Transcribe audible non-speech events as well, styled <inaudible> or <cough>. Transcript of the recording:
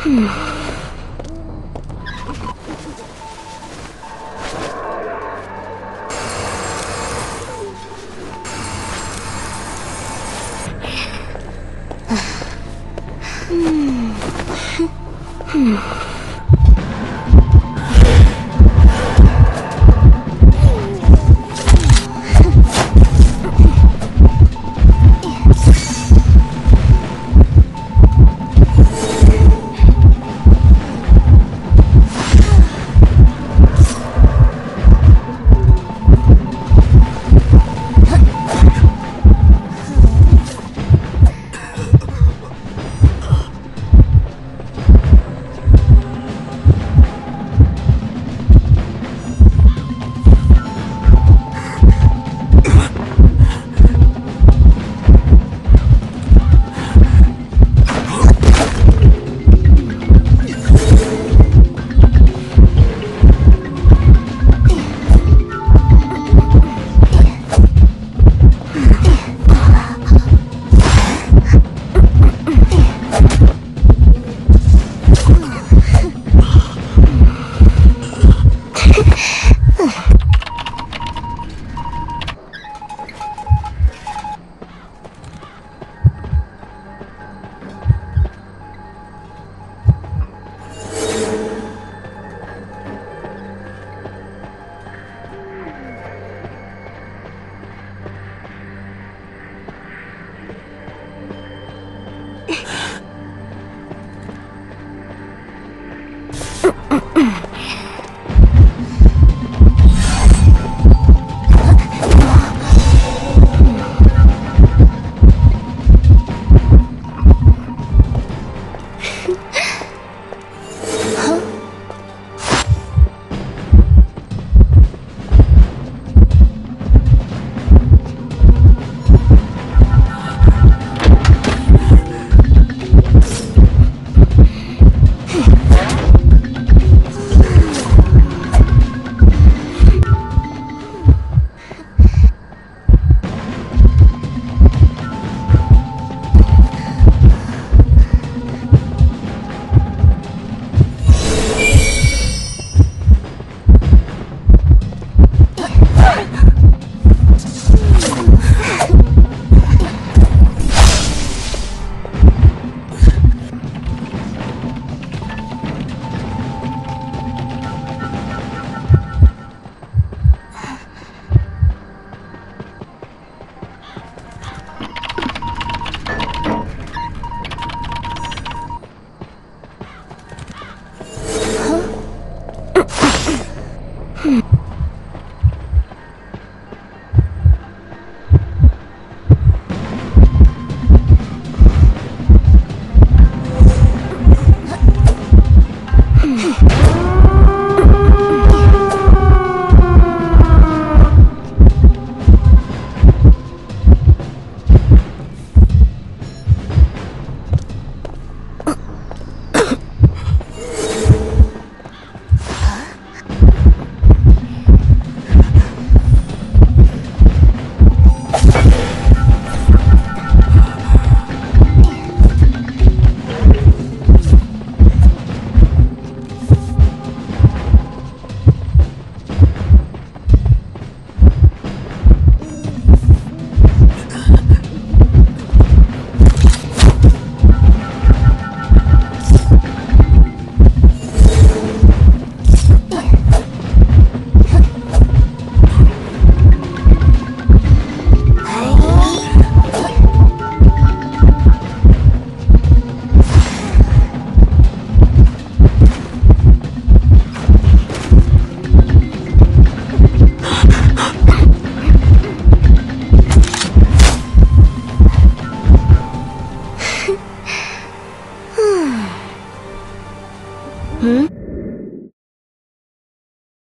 Hmm. <sighs> hmm. <sighs> hmm. Mm-mm.